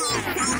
Yeah.